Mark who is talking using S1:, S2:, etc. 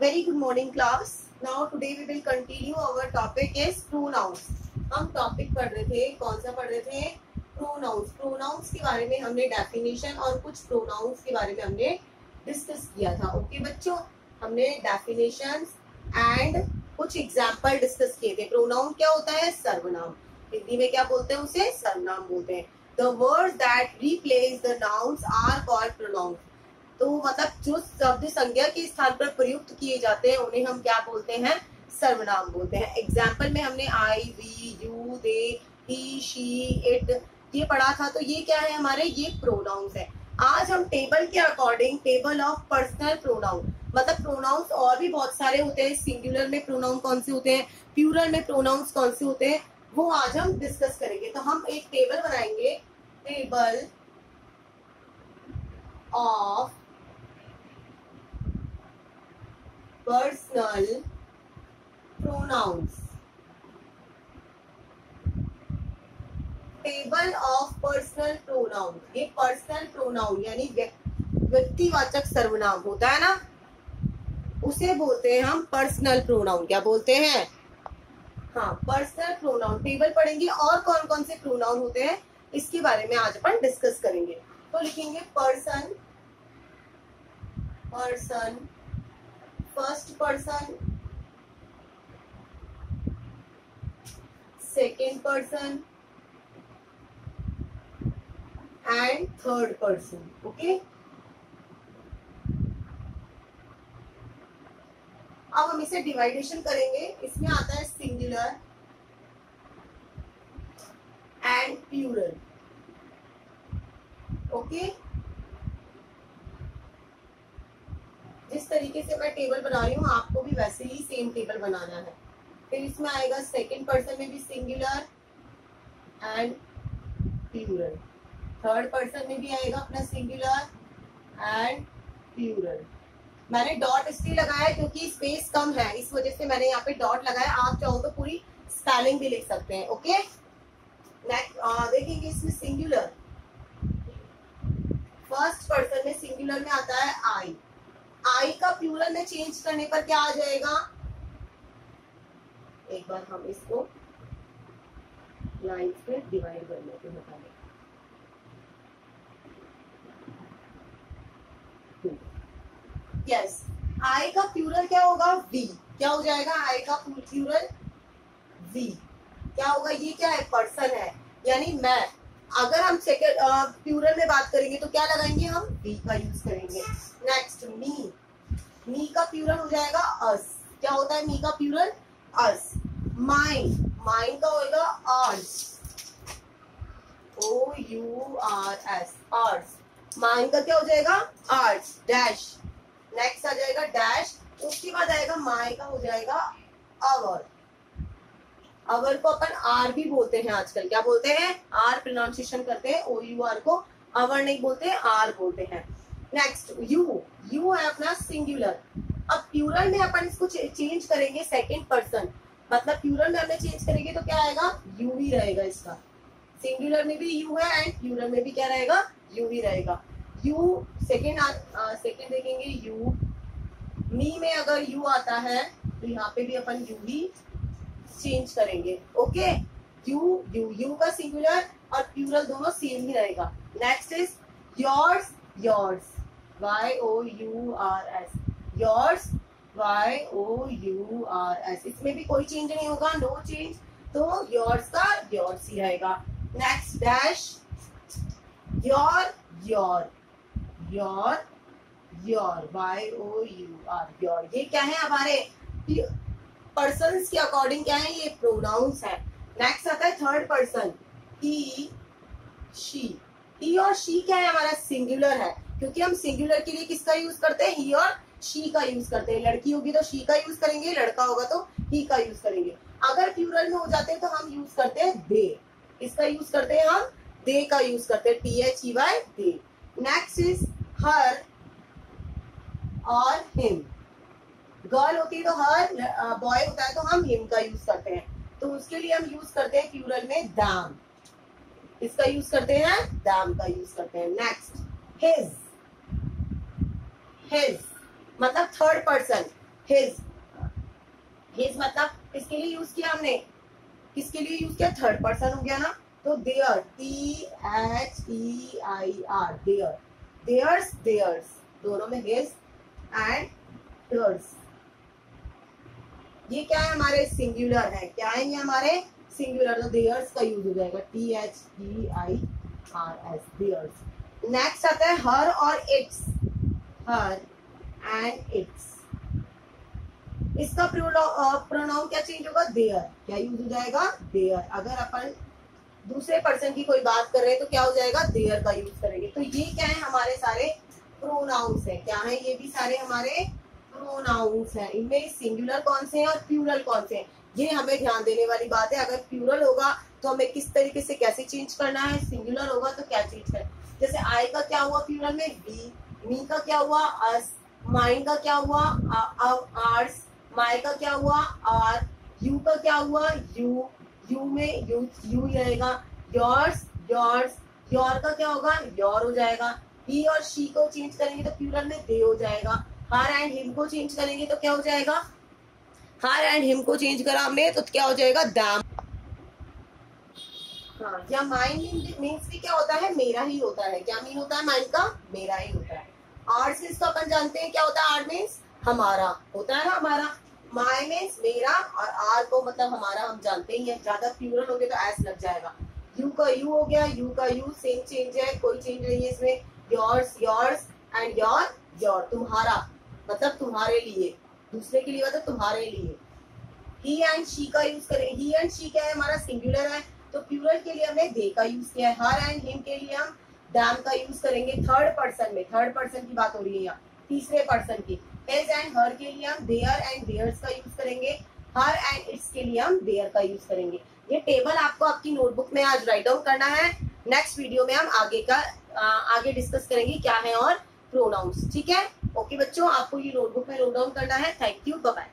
S1: Very good morning class. Now today we will continue our topic is pronouns. हम topic पढ़ रहे थे कौन सा पढ़ रहे थे? प्रोनाउंस प्रोनाउंस के बारे में हमने डेफिनेशन और कुछ प्रोनाउंस के बारे में हमने डिस्कस किया था ओके okay, बच्चों? हमने डेफिनेशन एंड कुछ एग्ज़ाम्पल डिस्कस किए थे। प्रोनाउन क्या होता है? सर्वनाम। हिंदी में क्या बोलते हैं उसे? सर्वनाम बोलते हैं। The word that replace the nouns are called pronouns तो मतलब जो शब्द संज्ञा के स्थान पर प्रयुक्त किए जाते हैं, उन्हें हम क्या बोलते हैं? सर्वनाम बोलते हैं। एग्ज़ाम्पल में हमने I we you they he she it ये पढ़ा था तो ये क्या है हमारे? ये प्रोनाउंस है। आज हम टेबल के according table of personal pronoun मतलब प्रोनाउंस और भी बहुत सारे होते हैं। सिंगुलर में प्रोनाउन कौन से होते हैं? प्यूरल में प्रोनाउंस कौन से होते हैं? वो आज हम डिस्कस करेंगे। तो हम एक टेबल बनाएँगे। Table of personal pronouns table of personal pronoun ये पर्सनल प्रोनाउन यानी व्यक्तिवाचक सर्वनाम होता है ना? उसे बोलते हैं हम पर्सनल प्रोनाउन क्या बोलते हैं? हाँ पर्सनल प्रोनाउन टेबल पढ़ेंगे और कौन कौन से प्रोनाउन होते हैं? इसके बारे में आज अपन डिस्कस करेंगे। तो लिखेंगे person person first person second person and third person okay अब हम इसे डिवाइडेशन करेंगे। इसमें आता है सिंगुलर एंड प्यूरल ओके तरीके से मैं टेबल बना रही हूँ, आपको भी वैसे ही सेम टेबल बनाना है। फिर इसमें आएगा सेकेंड पर्सन में भी singular and plural third person में भी आएगा अपना सिंगुलर एंड प्यूरल मैंने डॉट इसलिए लगाया क्योंकि स्पेस कम है, इस वजह से मैंने यहाँ पे डॉट लगाया। आप चाहो तो पूरी स्पेलिंग भी लिख सकते हैं ओके नेक्स्ट देखेंगे इसमें सिंगुलर फ़र्स्ट पर्सन में सिंगुलर में आता है आई आई का प्यूरल में चेंज करने पर क्या आ जाएगा? एक बार हम इसको लाइन पे डिवाइड कर लेते हैं पहले यस आई का प्यूरल क्या होगा? वी क्या हो जाएगा? आई का प्यूरल वी क्या होगा? ये क्या है? पर्सन है। यानी मैं। अगर हम सेकेंड प्यूरल में बात करेंगे तो क्या लगाएँगे हम? वी का यूज़ करेंगे। नेक्स्ट मी मी का प्यूरल हो जाएगा अस क्या होता है मी का प्यूरल अस माइंड माइंड का होगा ours O U R S ours mine का क्या हो जाएगा? आर्ट्स डैश नेक्स्ट आ जाएगा डैश उसके बाद आएगा माई का हो जाएगा अवर अवर को अपन आर भी बोलते हैं आजकल। क्या बोलते हैं? आर प्रोनाउंसिएशन करते हैं ओ यू आर को। अवर नहीं बोलते आर बोलते हैं। नेक्स्ट यू यू है अपना सिंगुलर अब प्यूरल में अपन इसको चेंज करेंगे सेकेंड पर्सन मतलब प्यूरल में हमने चेंज करेंगे तो क्या आएगा? यू ही रहेगा इसका. सिंगुलर में भी यू है एंड प्यूरल में भी क्या रहेगा? यू ही रहेगा. यू सेकेंड सेकेंड देखेंगे यू मी में अगर यू आता है तो यहाँ पे भी अपन यू ही चेंज करेंगे. ओके यू यू यू का सिंगुलर और प्यूरल दोनों सेम ही रहेगा. Next is yours yours Y O U R S yours Y O U R S इसमें भी कोई चेंज नहीं होगा नो चेंज तो योर्स का योर्स ही रहेगा. Next dash your your your your Y O U R your ये क्या है हमारे? पर्सन के अकॉर्डिंग क्या है? ये प्रोनाउंस है. नेक्स्ट आता है third person he she he और शी क्या है? हमारा सिंगुलर है. क्योंकि हम सिंगुलर के लिए किसका यूज़ करते हैं? ही और शी का यूज़ करते हैं। लड़की होगी तो शी का यूज़ करेंगे, लड़का होगा तो ही का यूज़ करेंगे। अगर प्यूरल में हो जाते हैं तो हम यूज़ करते हैं दे इसका यूज़ करते हैं हम? दे का यूज़ करते हैं। T H E Y they next is her और हिम गर्ल होती है तो हर बॉय होता है तो हम हिम का यूज़ करते हैं। तो उसके लिए हम यूज़ करते हैं प्यूरल में दाम इसका यूज़ करते हैं? दाम का यूज़ करते हैं। नेक्स्ट हिज हिज मतलब थर्ड पर्सन हिज हिज मतलब किसके लिए यूज़ किया हमने? किसके लिए यूज़ किया? थर्ड पर्सन हो गया ना? तो their T H E I R their theirs theirs दोनों में हिज एंड हर्स ये क्या है हमारे? सिंगुलर है। क्या है ये हमारे? सिंगुलर तो देयर्स का यूज़ हो जाएगा। T H E I R S theirs next आता है हर और इट्स हर एंड इट्स इसका प्रोनाउन क्या चेंज होगा? देयर क्या यूज़ हो जाएगा? देयर अगर अपन दूसरे पर्सन की कोई बात कर रहे हैं तो क्या हो जाएगा? देयर का यूज़ करेंगे। तो ये क्या है हमारे सारे प्रोनाउंस है। क्या है? ये भी सारे हमारे प्रोनाउंस है। इनमें सिंगुलर कौन से हैं और प्यूरल कौन से हैं? ये हमें ध्यान देने वाली बात है। अगर प्यूरल होगा तो हमें किस तरीके से कैसे चेंज करना है? सिंगुलर होगा तो क्या चेंज करें? जैसे आई का क्या हुआ प्यूरल में? वी मी का क्या हुआ? अस माइंड का क्या हुआ? आर्स माई का क्या हुआ? आर, यू का क्या हुआ? यू यू में यू यू रहेगा। योर्स योर्स, योर का क्या होगा? योर हो जाएगा। ही और शी को चेंज करेंगे तो प्यूरल में दे हो जाएगा। हर एंड हिम को चेंज करेंगे तो क्या हो जाएगा? हर एंड हिम को चेंज करा हमने तो क्या हो जाएगा? दैम हाँ या माइंड मीन्स भी क्या होता है? मेरा ही होता है। क्या मीन होता है माइंड का? मेरा ही होता है। आर्ट मीन्स तो अपन जानते हैं, क्या होता है? आर्ट मीन्स हमारा। होता है ना हमारा? माई मीन्स मेरा और आर को मतलब हमारा हम जानते ही है। ज़्यादा प्यूरल हो गया तो एस लग जाएगा। यू का यू हो गया यू का यू सेम चेंज है, कोई चेंज नहीं है इसमें। Yours yours and your your तुम्हारा। मतलब तुम्हारे लिए। दूसरे के लिए मतलब तुम्हारे लिए। ही एंड शी का यूज़ करें ही एंड शी क्या है? हमारा सिंगुलर है। तो प्लूरल के लिए हमने दे का यूज़ किया है हर एंड हिम के लिए हम डैम का यूज़ करेंगे। थर्ड पर्सन में थर्ड पर्सन की बात हो रही है यहाँ तीसरे पर्सन की। हिज एंड हर के लिए हम देयर एंड देयर्स का यूज़ करेंगे। हर एंड इट्स के लिए हम देयर का यूज़ करेंगे। ये टेबल आपको आपकी नोटबुक में आज राइट डाउन करना है। नेक्स्ट वीडियो में हम आगे का आ, आगे डिस्कस करेंगे क्या है और प्रोनाउंस ठीक है? ओके बच्चों आपको ये नोटबुक में नोट डाउन करना है। Thank you bye